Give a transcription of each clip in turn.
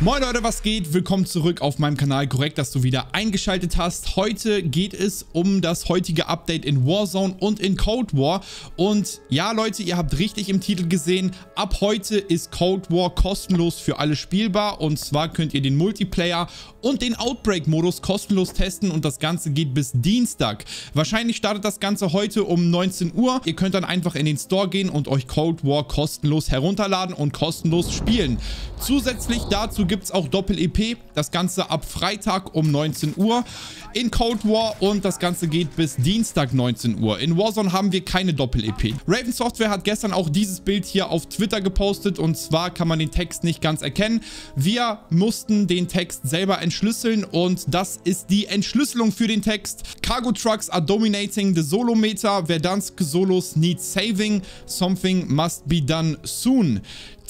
Moin Leute, was geht? Willkommen zurück auf meinem Kanal. Korrekt, dass du wieder eingeschaltet hast. Heute geht es um das heutige Update in Warzone und in Cold War. Und ja, Leute, ihr habt richtig im Titel gesehen, ab heute ist Cold War kostenlos für alle spielbar. Und zwar könnt ihr den Multiplayer und den Outbreak-Modus kostenlos testen und das Ganze geht bis Dienstag. Wahrscheinlich startet das Ganze heute um 19 Uhr. Ihr könnt dann einfach in den Store gehen und euch Cold War kostenlos herunterladen und kostenlos spielen. Zusätzlich dazu gibt es auch Doppel-EP. Das Ganze ab Freitag um 19 Uhr in Cold War und das Ganze geht bis Dienstag 19 Uhr. In Warzone haben wir keine Doppel-EP. Raven Software hat gestern auch dieses Bild hier auf Twitter gepostet und zwar kann man den Text nicht ganz erkennen. Wir mussten den Text selber entschlüsseln und das ist die Entschlüsselung für den Text. Cargo Trucks are dominating the Solo Meta. Verdansk Solos need saving. Something must be done soon.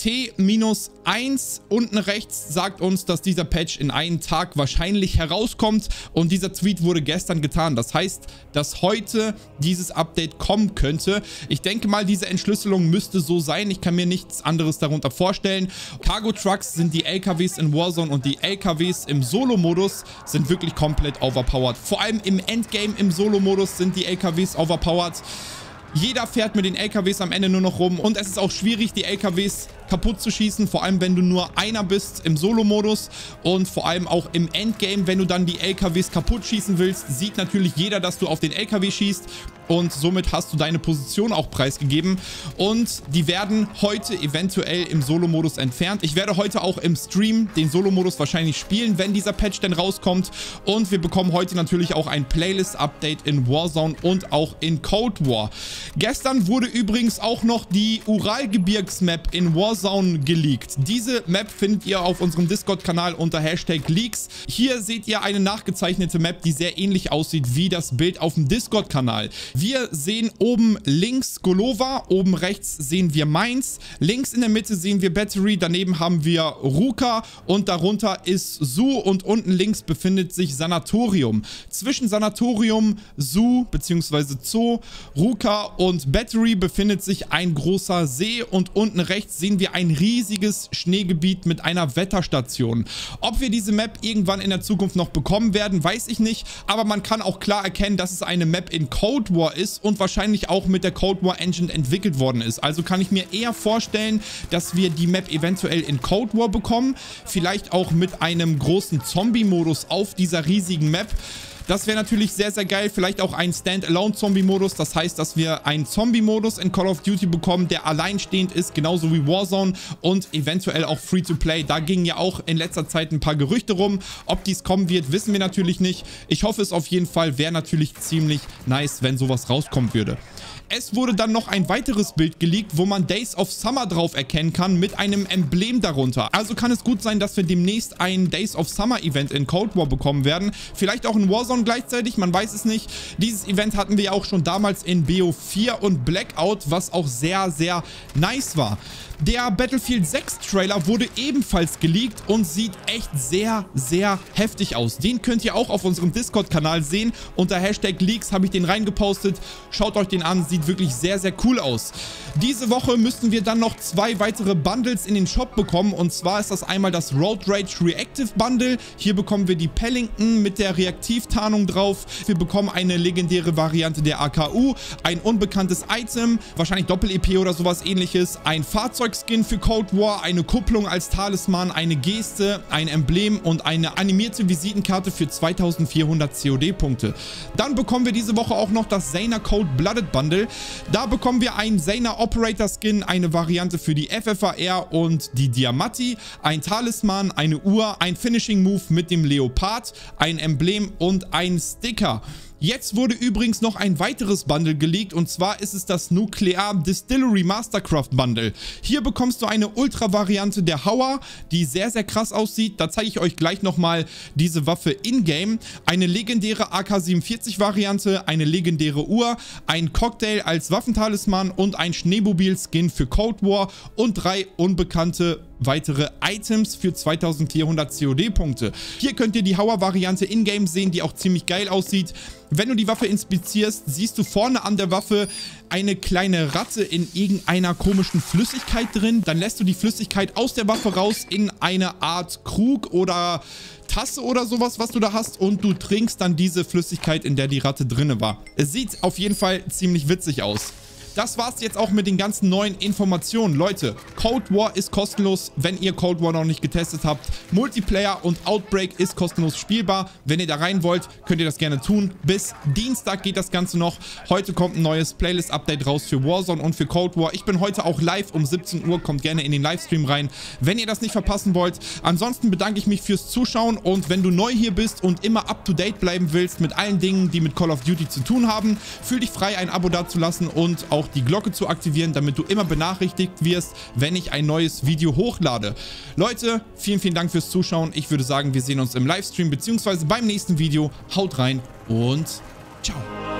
T-1 unten rechts sagt uns, dass dieser Patch in einem Tag wahrscheinlich herauskommt und dieser Tweet wurde gestern getan. Das heißt, dass heute dieses Update kommen könnte. Ich denke mal, diese Entschlüsselung müsste so sein. Ich kann mir nichts anderes darunter vorstellen. Cargo Trucks sind die LKWs in Warzone und die LKWs im Solo-Modus sind wirklich komplett overpowered. Vor allem im Endgame im Solo-Modus sind die LKWs overpowered. Jeder fährt mit den LKWs am Ende nur noch rum und es ist auch schwierig, die LKWs kaputt zu schießen, vor allem wenn du nur einer bist im Solo-Modus und vor allem auch im Endgame, wenn du dann die LKWs kaputt schießen willst, sieht natürlich jeder, dass du auf den LKW schießt und somit hast du deine Position auch preisgegeben und die werden heute eventuell im Solo-Modus entfernt. Ich werde heute auch im Stream den Solo-Modus wahrscheinlich spielen, wenn dieser Patch denn rauskommt und wir bekommen heute natürlich auch ein Playlist-Update in Warzone und auch in Cold War. Gestern wurde übrigens auch noch die Uralgebirgs-Map in Warzone geleakt. Diese Map findet ihr auf unserem Discord-Kanal unter Hashtag Leaks. Hier seht ihr eine nachgezeichnete Map, die sehr ähnlich aussieht wie das Bild auf dem Discord-Kanal. Wir sehen oben links Golova, oben rechts sehen wir Mainz, links in der Mitte sehen wir Battery, daneben haben wir Ruka und darunter ist Su und unten links befindet sich Sanatorium. Zwischen Sanatorium, Su bzw. Zoo, Ruka und Battery befindet sich ein großer See und unten rechts sehen wir ein riesiges Schneegebiet mit einer Wetterstation. Ob wir diese Map irgendwann in der Zukunft noch bekommen werden, weiß ich nicht, aber man kann auch klar erkennen, dass es eine Map in Cold War War ist und wahrscheinlich auch mit der Cold War Engine entwickelt worden ist. Also kann ich mir eher vorstellen, dass wir die Map eventuell in Cold War bekommen. Vielleicht auch mit einem großen Zombie-Modus auf dieser riesigen Map. Das wäre natürlich sehr, sehr geil. Vielleicht auch ein Standalone-Zombie-Modus. Das heißt, dass wir einen Zombie-Modus in Call of Duty bekommen, der alleinstehend ist, genauso wie Warzone und eventuell auch Free-to-Play. Da gingen ja auch in letzter Zeit ein paar Gerüchte rum. Ob dies kommen wird, wissen wir natürlich nicht. Ich hoffe es auf jeden Fall. Wäre natürlich ziemlich nice, wenn sowas rauskommen würde. Es wurde dann noch ein weiteres Bild geleakt, wo man Days of Summer drauf erkennen kann mit einem Emblem darunter. Also kann es gut sein, dass wir demnächst ein Days of Summer Event in Cold War bekommen werden. Vielleicht auch in Warzone gleichzeitig, man weiß es nicht. Dieses Event hatten wir auch schon damals in BO4 und Blackout, was auch sehr, sehr nice war. Der Battlefield 6 Trailer wurde ebenfalls geleakt und sieht echt sehr, sehr heftig aus. Den könnt ihr auch auf unserem Discord-Kanal sehen. Unter Hashtag Leaks habe ich den reingepostet. Schaut euch den an, sieht wirklich sehr, sehr cool aus. Diese Woche müssten wir dann noch zwei weitere Bundles in den Shop bekommen. Und zwar ist das einmal das Road Rage Reactive Bundle. Hier bekommen wir die Pellington mit der Reaktivtarnung drauf. Wir bekommen eine legendäre Variante der AKU, ein unbekanntes Item, wahrscheinlich Doppel-EP oder sowas ähnliches, ein Fahrzeug Fahrzeugskin für Cold War, eine Kupplung als Talisman, eine Geste, ein Emblem und eine animierte Visitenkarte für 2400 COD-Punkte. Dann bekommen wir diese Woche auch noch das Zayna Cold Blooded Bundle. Da bekommen wir einen Zayna Operator Skin, eine Variante für die FFAR und die Diamatti, ein Talisman, eine Uhr, ein Finishing Move mit dem Leopard, ein Emblem und ein Sticker. Jetzt wurde übrigens noch ein weiteres Bundle geleakt und zwar ist es das Nuclear Distillery Mastercraft Bundle. Hier bekommst du eine Ultra-Variante der Hauer, die sehr, sehr krass aussieht. Da zeige ich euch gleich nochmal diese Waffe in-game. Eine legendäre AK-47-Variante, eine legendäre Uhr, ein Cocktail als Waffentalisman und ein Schneemobil-Skin für Cold War und drei unbekannte weitere Items für 2400 COD-Punkte. Hier könnt ihr die Hauer-Variante in-game sehen, die auch ziemlich geil aussieht. Wenn du die Waffe inspizierst, siehst du vorne an der Waffe eine kleine Ratte in irgendeiner komischen Flüssigkeit drin. Dann lässt du die Flüssigkeit aus der Waffe raus in eine Art Krug oder Tasse oder sowas, was du da hast und du trinkst dann diese Flüssigkeit, in der die Ratte drinne war. Es sieht auf jeden Fall ziemlich witzig aus. Das war's jetzt auch mit den ganzen neuen Informationen. Leute, Cold War ist kostenlos, wenn ihr Cold War noch nicht getestet habt. Multiplayer und Outbreak ist kostenlos spielbar. Wenn ihr da rein wollt, könnt ihr das gerne tun. Bis Dienstag geht das Ganze noch. Heute kommt ein neues Playlist-Update raus für Warzone und für Cold War. Ich bin heute auch live um 17 Uhr. Kommt gerne in den Livestream rein, wenn ihr das nicht verpassen wollt. Ansonsten bedanke ich mich fürs Zuschauen und wenn du neu hier bist und immer up-to-date bleiben willst mit allen Dingen, die mit Call of Duty zu tun haben, fühl dich frei, ein Abo dazulassen und auch auch die Glocke zu aktivieren, damit du immer benachrichtigt wirst, wenn ich ein neues Video hochlade. Leute, vielen, vielen Dank fürs Zuschauen. Ich würde sagen, wir sehen uns im Livestream bzw. beim nächsten Video. Haut rein und ciao.